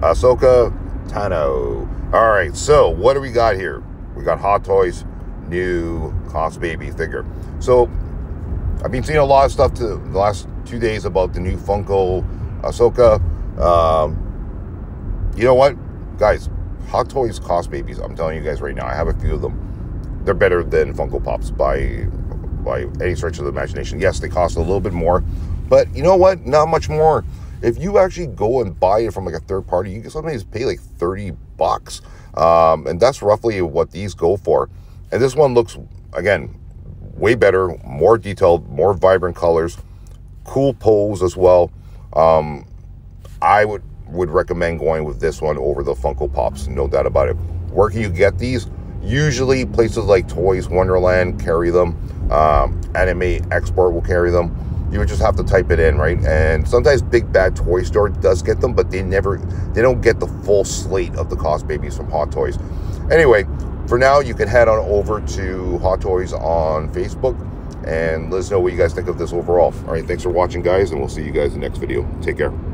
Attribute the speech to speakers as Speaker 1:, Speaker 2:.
Speaker 1: Ahsoka Tano. All right, so what do we got here? We got Hot Toys new Cos Baby figure. So I've been seeing a lot of stuff to the last two days about the new Funko Ahsoka. Um, you know what, guys? Hot Toys Cos Babies. I'm telling you guys right now. I have a few of them. They're better than Funko Pops by by any stretch of the imagination. Yes, they cost a little bit more, but you know what? Not much more. If you actually go and buy it from like a third party, you can sometimes pay like 30 bucks. Um, and that's roughly what these go for. And this one looks, again, way better, more detailed, more vibrant colors, cool pose as well. Um, I would would recommend going with this one over the Funko Pops, no doubt about it. Where can you get these? Usually places like Toys Wonderland carry them. Um, Anime Export will carry them. You would just have to type it in, right? And sometimes Big Bad Toy Store does get them, but they never, they don't get the full slate of the Cos Babies from Hot Toys. Anyway, for now, you can head on over to Hot Toys on Facebook and let us know what you guys think of this overall. All right, thanks for watching, guys, and we'll see you guys in the next video. Take care.